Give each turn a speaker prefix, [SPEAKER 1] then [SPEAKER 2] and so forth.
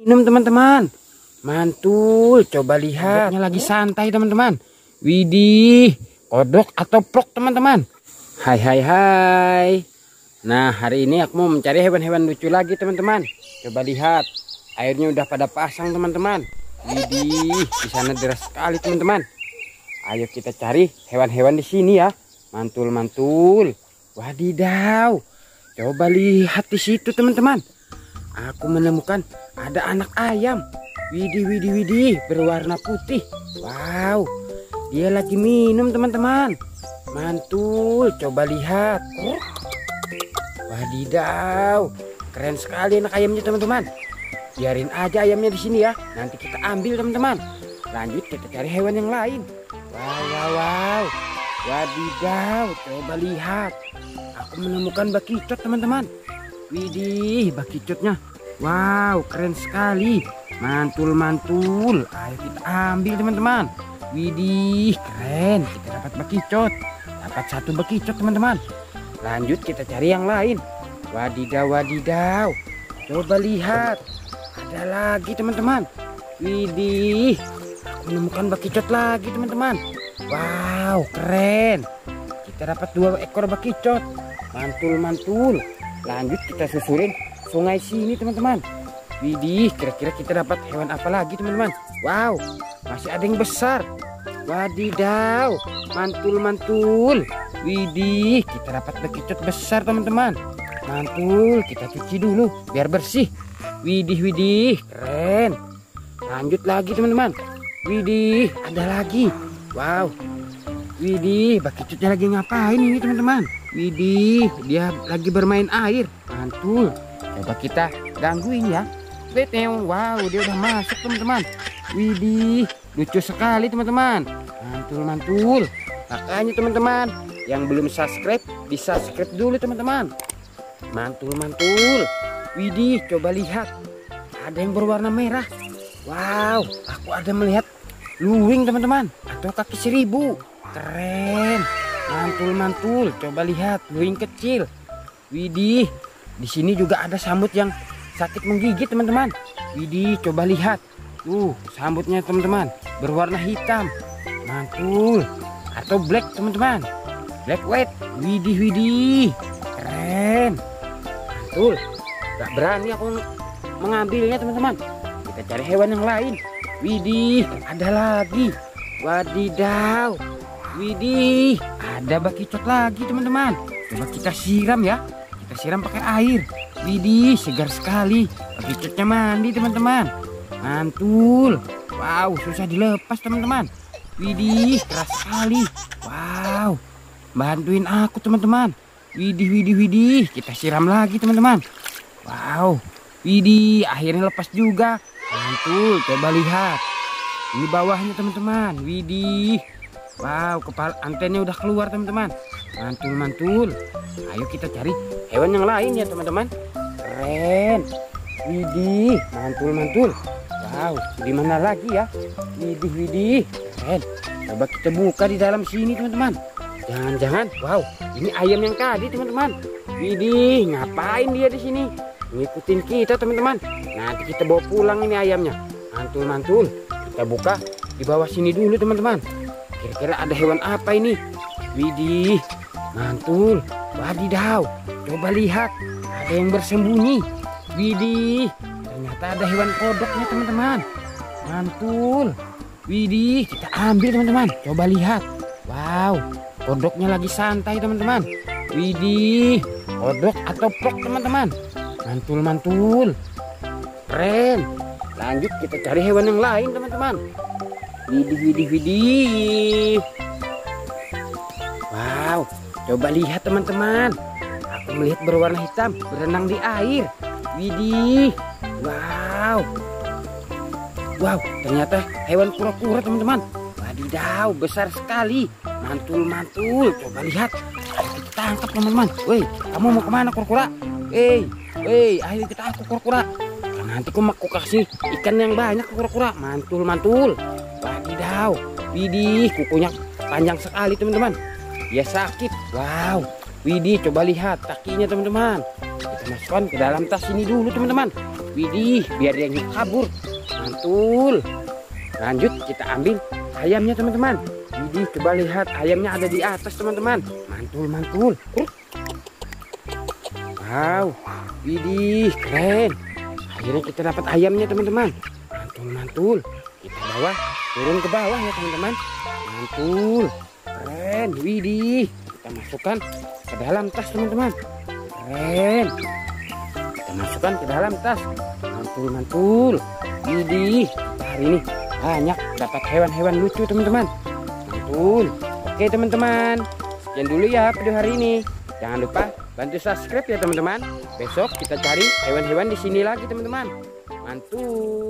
[SPEAKER 1] Minum teman-teman. Mantul, coba lihat. Kodoknya lagi santai teman-teman. Widih, kodok atau plok teman-teman. Hai hai hai. Nah hari ini aku mau mencari hewan-hewan lucu lagi teman-teman. Coba lihat, airnya udah pada pasang teman-teman. Widih, di sana deras sekali teman-teman. Ayo kita cari hewan-hewan di sini ya. Mantul mantul. Wadidaw. Coba lihat di situ teman-teman. Aku menemukan ada anak ayam. Widih, widih, widih, berwarna putih. Wow, dia lagi minum teman-teman. Mantul, coba lihat. Wadidaw, keren sekali anak ayamnya teman-teman. Biarin aja ayamnya di sini ya. Nanti kita ambil teman-teman. Lanjut kita cari hewan yang lain. Wow, wow, wow. Wadidaw, coba lihat. Aku menemukan bakicot teman-teman. Widih, bakicotnya. Wow, keren sekali. Mantul-mantul. Ayo kita ambil teman-teman. Widih, keren. Kita dapat bakicot. Dapat satu bakicot teman-teman. Lanjut kita cari yang lain. Wadidaw, wadidaw. Coba lihat. Ada lagi teman-teman. Widih. Aku menemukan bakicot lagi teman-teman. Wow, keren. Kita dapat dua ekor bakicot. Mantul-mantul. Lanjut kita susurin sungai sini teman-teman. Widih, kira-kira kita dapat hewan apa lagi teman-teman? Wow, masih ada yang besar. Wadidaw, mantul-mantul. Widih, kita dapat bekicot besar teman-teman. Mantul, kita cuci dulu biar bersih. Widih, widih, keren. Lanjut lagi teman-teman. Widih, ada lagi. Wow. Widih, bakicotnya lagi ngapain ini teman-teman? Widih, dia lagi bermain air. Mantul. Coba kita gangguin ya. Beteng, wow, dia udah masuk teman-teman. Widih, lucu sekali teman-teman. Mantul, mantul. Makanya teman-teman, yang belum subscribe, di subscribe dulu teman-teman. Mantul, mantul. Widih, coba lihat. Ada yang berwarna merah. Wow, aku ada melihat luwing teman-teman. Atau kaki seribu. Keren. Mantul, mantul. Coba lihat, luwing kecil. Widih, di sini juga ada sambut yang sakit menggigit teman-teman. Widih, coba lihat. Tuh, sambutnya teman-teman berwarna hitam. Mantul. Atau black teman-teman. Black white. Widih, widih. Keren. Mantul. Gak berani aku mengambilnya teman-teman. Kita cari hewan yang lain. Widih, ada lagi. Wadidaw. Widih, ada bakicot lagi teman-teman. Coba kita siram ya. Kita siram pakai air. Widih, segar sekali. Bakicotnya mandi teman-teman. Mantul. Wow, susah dilepas teman-teman. Widih, keras sekali. Wow, bantuin aku teman-teman. Widih, widih, widih. Kita siram lagi teman-teman. Wow, widih, akhirnya lepas juga. Mantul, coba lihat. Ini bawahnya teman-teman. Widih. Wow, kepala antennya udah keluar teman-teman. Mantul, mantul. Ayo kita cari hewan yang lain ya teman-teman. Keren. Widih, mantul, mantul. Wow, di mana lagi ya? Widih, widih. Keren. Coba kita buka di dalam sini teman-teman. Jangan-jangan, wow, ini ayam yang tadi teman-teman. Widih, ngapain dia di sini? Ngikutin kita teman-teman. Nanti kita bawa pulang ini ayamnya. Mantul, mantul. Kita buka di bawah sini dulu teman-teman. Kira-kira ada hewan apa ini? Widih, mantul. Wadidaw, coba lihat. Ada yang bersembunyi. Widih, ternyata ada hewan kodoknya teman-teman. Mantul. Widih, kita ambil teman-teman. Coba lihat. Wow, kodoknya lagi santai teman-teman. Widih, kodok atau plok teman-teman. Mantul, mantul. Keren. Lanjut kita cari hewan yang lain teman-teman. Widih, widih, widih. Coba lihat teman-teman. Aku melihat berwarna hitam berenang di air. Widih. Wow. Wow, ternyata hewan kura-kura teman-teman. Wadidaw, besar sekali. Mantul-mantul. Coba lihat. Kita tangkap teman-teman. Woi, kamu mau ke mana kura-kura? Hei, hei, ayo kita aku kura-kura. Nanti aku mau kasih ikan yang banyak kura-kura. Mantul-mantul. Wadidaw. Widih, kukunya panjang sekali teman-teman. Dia sakit. Wow. Widih, coba lihat kakinya teman-teman. Kita masukkan ke dalam tas ini dulu teman-teman. Widih, biar dia nggak kabur. Mantul. Lanjut kita ambil ayamnya teman-teman. Widih, coba lihat ayamnya ada di atas teman-teman. Mantul, mantul. Wow, widih, keren. Akhirnya kita dapat ayamnya teman-teman. Mantul, mantul. Kita bawa turun ke bawah ya teman-teman. Mantul, keren. Widih, kita masukkan ke dalam tas teman-teman. Keren. Kita masukkan ke dalam tas. Mantul, mantul. Widih, hari ini banyak dapat hewan-hewan lucu teman-teman. Mantul. Oke teman-teman, sekian dulu ya video hari ini. Jangan lupa bantu subscribe ya teman-teman. Besok kita cari hewan-hewan di sini lagi teman-teman. Mantul.